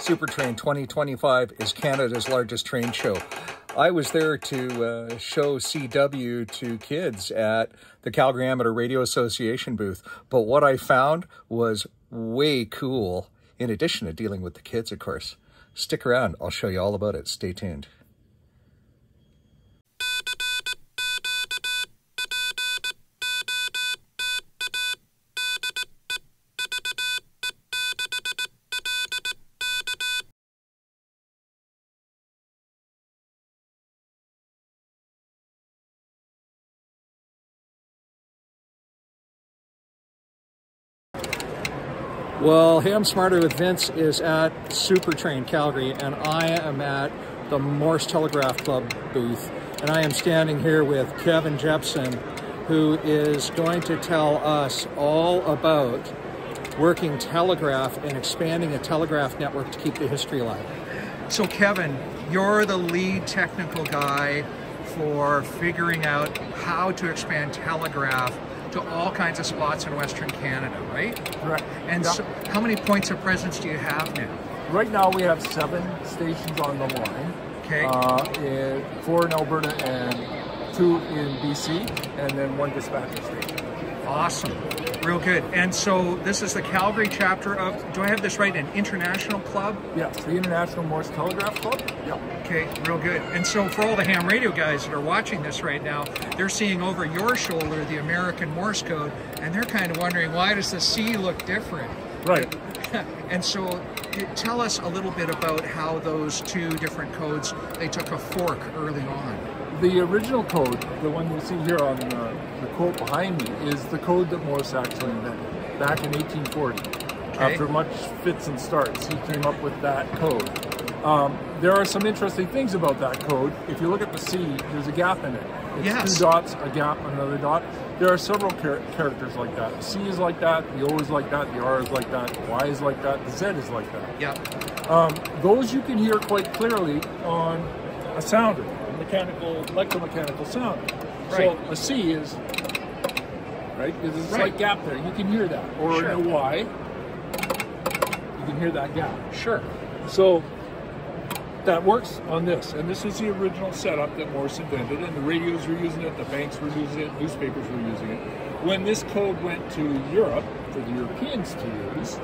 Supertrain 2025 is Canada's largest train show. I was there to uh, show CW to kids at the Calgary Amateur Radio Association booth, but what I found was way cool, in addition to dealing with the kids, of course. Stick around, I'll show you all about it. Stay tuned. Well, Ham Smarter with Vince is at Supertrain Calgary, and I am at the Morse Telegraph Club booth. And I am standing here with Kevin Jepson, who is going to tell us all about working telegraph and expanding a telegraph network to keep the history alive. So Kevin, you're the lead technical guy for figuring out how to expand telegraph to all kinds of spots in Western Canada, right? Correct. And Yeah. so how many points of presence do you have now? Right now we have seven stations on the line. Okay. Uh, in, four in Alberta and two in BC, and then one dispatcher station. Awesome. Real good. And so this is the Calgary chapter of, do I have this right, an international club? Yes, the International Morse Telegraph Club. Yeah. Okay, real good. And so for all the ham radio guys that are watching this right now, they're seeing over your shoulder the American Morse code, and they're kind of wondering, why does the C look different? Right. and so tell us a little bit about how those two different codes, they took a fork early on. The original code, the one you see here on the, the quote behind me, is the code that Morse actually invented back in 1840. After much fits and starts, he came up with that code. Um, there are some interesting things about that code. If you look at the C, there's a gap in it. It's Yes. two dots, a gap, another dot. There are several char- characters like that. The C is like that, the O is like that, the R is like that, the Y is like that, the Z is like that. Yeah. Um, those you can hear quite clearly on a sounder, mechanical, electromechanical sounder. Right. So a C is, right, there's a slight Right. gap there. You can hear that. Or Sure. in a Y, you can hear that gap. Sure. So that works on this. And this is the original setup that Morse invented, and the radios were using it, the banks were using it, newspapers were using it. When this code went to Europe for the Europeans to use,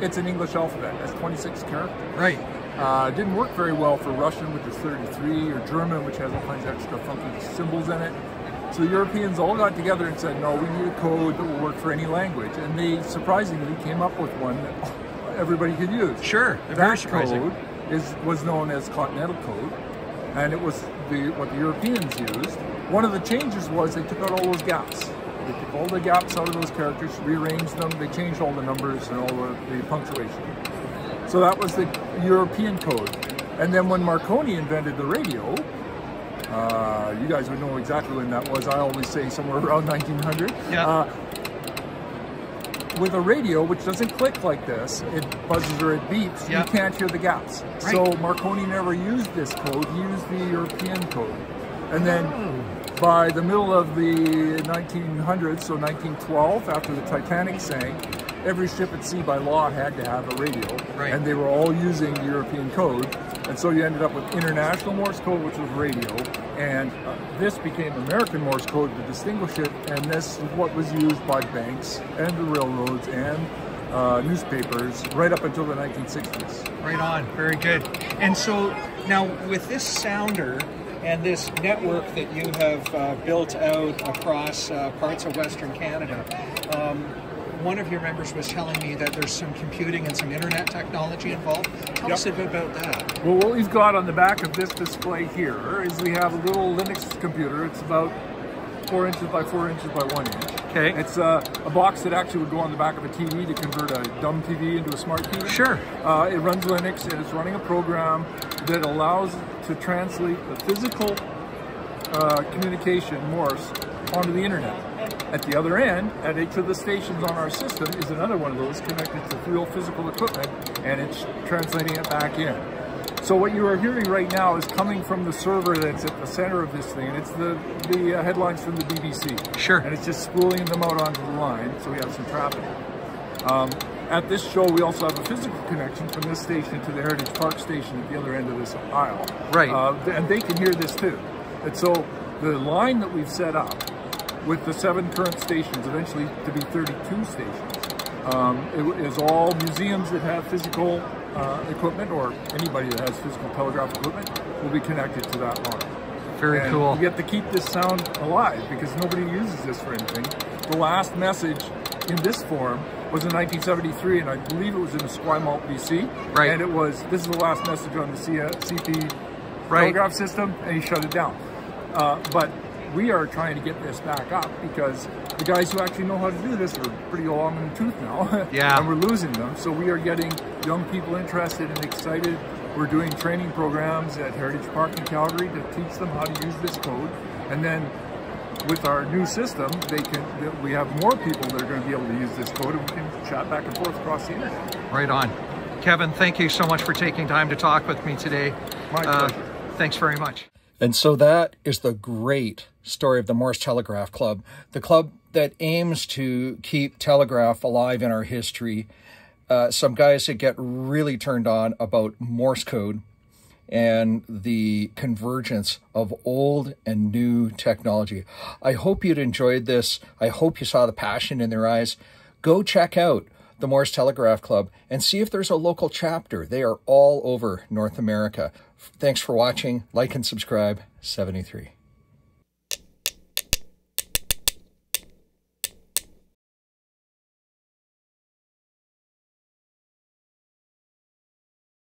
it's an English alphabet. That's 26 characters. Right. Uh, didn't work very well for Russian, which is 33, or German, which has all kinds of extra funky symbols in it. So the Europeans all got together and said, no, we need a code that will work for any language. And they surprisingly came up with one that everybody could use. Sure. Very That surprising. code is, was known as Continental Code, and it was the, what the Europeans used. One of the changes was they took out all those gaps. They took all the gaps out of those characters, rearranged them, they changed all the numbers and all the, the punctuation. So that was the European code. And then when Marconi invented the radio, uh, you guys would know exactly when that was. I always say somewhere around 1900. Yeah. Uh, with a radio, which doesn't click like this, it buzzes or it beeps, Yeah. you can't hear the gaps. Right. So Marconi never used this code, he used the European code. And then Oh. by the middle of the 1900s, so 1912, after the Titanic sank, every ship at sea by law had to have a radio. Right. And they were all using the European code. And so you ended up with International Morse code, which was radio. And uh, this became American Morse code to distinguish it. And this is what was used by banks and the railroads and uh, newspapers right up until the 1960s. Right on. Very good. And so now with this sounder and this network that you have uh, built out across uh, parts of Western Canada, um, one of your members was telling me that there's some computing and some internet technology involved. Tell us a bit about that. Well, what we've got on the back of this display here is we have a little Linux computer. It's about four inches by four inches by one inch. Okay. It's uh, a box that actually would go on the back of a TV to convert a dumb TV into a smart TV. Sure. Uh, it runs Linux and it's running a program that allows to translate the physical uh, communication, Morse, onto the internet. At the other end, at each of the stations on our system, is another one of those connected to real physical equipment, and it's translating it back in. So what you are hearing right now is coming from the server that's at the center of this thing, and it's the, the uh, headlines from the BBC. Sure. And it's just spooling them out onto the line, so we have some traffic. Um, at this show, we also have a physical connection from this station to the Heritage Park station at the other end of this aisle. Right. Uh, and they can hear this too. And so the line that we've set up with the seven current stations, eventually to be 32 stations, um, it is all museums that have physical uh, equipment or anybody that has physical telegraph equipment will be connected to that line. Very and cool. We get to keep this sound alive because nobody uses this for anything. The last message in this form was in 1973, and I believe it was in Esquimalt, BC. Right. And it was, this is the last message on the CP Right. telegraph system, and he shut it down. Uh, but we are trying to get this back up because the guys who actually know how to do this are pretty long in the tooth now. Yeah. and we're losing them. So we are getting young people interested and excited. We're doing training programs at Heritage Park in Calgary to teach them how to use this code. And then with our new system, they can. we have more people that are going to be able to use this code and we can chat back and forth across the internet. Right on. Kevin, thank you so much for taking time to talk with me today. My Uh, thanks very much. And so that is the great story of the Morse Telegraph Club, the club that aims to keep telegraph alive in our history. Uh, some guys that get really turned on about Morse code and the convergence of old and new technology. I hope you'd enjoyed this. I hope you saw the passion in their eyes. Go check out the Morse Telegraph Club and see if there's a local chapter. They are all over North America. Thanks for watching. Like and subscribe. 73.